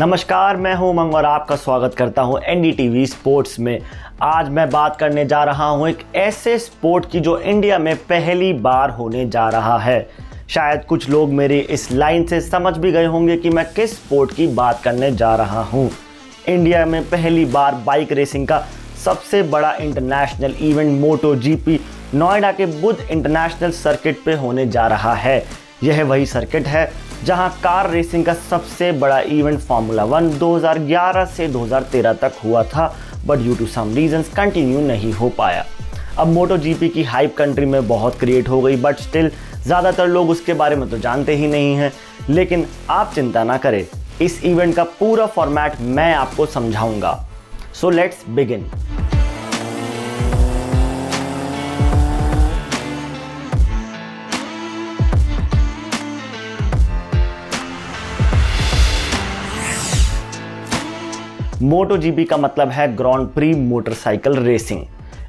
नमस्कार, मैं हूँ उमंग और आपका स्वागत करता हूँ एनडीटीवी स्पोर्ट्स में। आज मैं बात करने जा रहा हूँ एक ऐसे स्पोर्ट की जो इंडिया में पहली बार होने जा रहा है। शायद कुछ लोग मेरी इस लाइन से समझ भी गए होंगे कि मैं किस स्पोर्ट की बात करने जा रहा हूँ। इंडिया में पहली बार बाइक रेसिंग का सबसे बड़ा international event moto GP Noida के बुद्ध इंटरनेशनल सर्किट पे होने जा रहा है। यह वही सर्किट है जहाँ कार रेसिंग का सबसे बड़ा इवेंट फार्मूला वन 2011 से 2013 तक हुआ था but due to some reasons continue नहीं हो पाया। अब मोटो जीपी की हाइप कंट्री में बहुत क्रिएट हो गई बट स्टिल ज़्यादातर लोग उसके बारे में तो जानते ही नहीं हैं। लेकिन आप चिंता ना करें, इस इवेंट का पूरा फॉर्मेट मैं आपको समझाऊँगा। So let's begin moto GP का मतलब है ग्रॉन्ड प्री मोटरसाइकिल रेसिंग।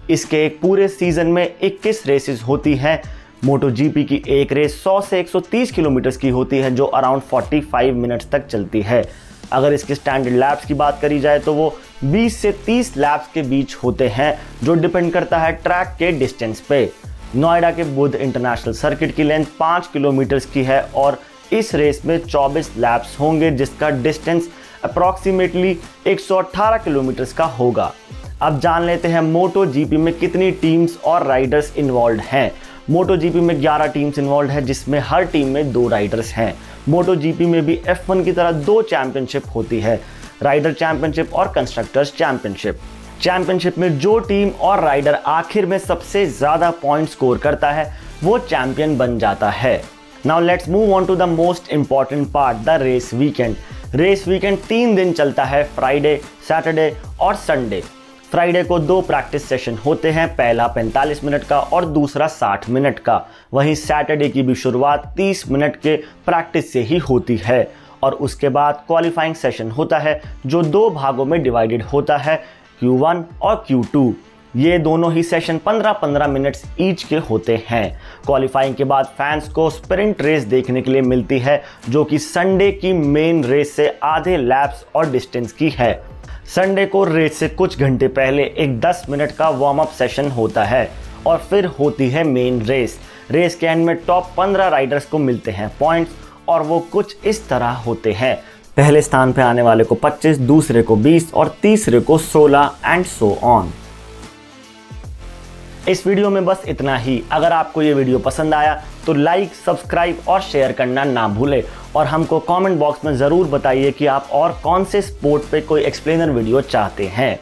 इसके एक पूरे सीज़न में 21 रेसेस होती हैं। मोटो जीपी की एक रेस 100 से 130 किलोमीटर की होती है, जो अराउंड 45 मिनट्स तक चलती है। अगर इसके स्टैंडर्ड लैब्स की बात करी जाए तो वो 20 से 30 लैब्स के बीच होते हैं, जो डिपेंड करता है ट्रैक के डिस्टेंस पे। नोएडा के बुद्ध इंटरनेशनल सर्किट की लेंथ 5 किलोमीटर्स की है, और इस रेस में 24 लैब्स होंगे, जिसका डिस्टेंस अप्रॉक्सीमेटली 118 किलोमीटर का होगा। अब जान लेते हैं मोटो जीपी में कितनी टीम्स और राइडर्स इन्वॉल्व हैं। मोटो जीपी में 11 टीम्स इन्वॉल्व है, जिसमें हर टीम में दो राइडर्स हैं। मोटो जीपी में भी F1 की तरह दो चैंपियनशिप होती है। राइडर चैंपियनशिप और कंस्ट्रक्टर्स चैंपियनशिप चैंपियनशिप में जो टीम और राइडर आखिर में सबसे ज़्यादा पॉइंट स्कोर करता है, वो चैंपियन बन जाता है। Now let's move on to the most important part the race weekend race weekend तीन दिन चलता है फ्राइडे सैटरडे और संडे फ्राइडे को दो प्रैक्टिस सेशन होते हैं, पहला 45 मिनट का और दूसरा 60 मिनट का। वहीं सैटरडे की भी शुरुआत 30 मिनट के प्रैक्टिस से ही होती है। और उसके बाद क्वालिफाइंग सेशन होता है, जो दो भागों में डिवाइडेड होता है Q1 और Q2 ये दोनों ही सेशन 15-15 मिनट्स ईच के होते हैं। क्वालिफाइंग के बाद फैंस को स्प्रिंट रेस देखने के लिए मिलती है जो कि संडे की मेन रेस से आधे लैप्स और डिस्टेंस की है। संडे को रेस से कुछ घंटे पहले एक 10 मिनट का वार्म अप सेशन होता है और फिर होती है मेन रेस रेस के एंड में टॉप 15 राइडर्स को मिलते हैं पॉइंट्स और वो कुछ इस तरह होते हैं। पहले स्थान पर आने वाले को 25, दूसरे को 20 और तीसरे को 16 एंड सो ऑन इस वीडियो में बस इतना ही। अगर आपको ये वीडियो पसंद आया तो लाइक सब्सक्राइब और शेयर करना ना भूलें। और हमको कमेंट बॉक्स में ज़रूर बताइए कि आप और कौन से स्पोर्ट पे कोई एक्सप्लेनर वीडियो चाहते हैं।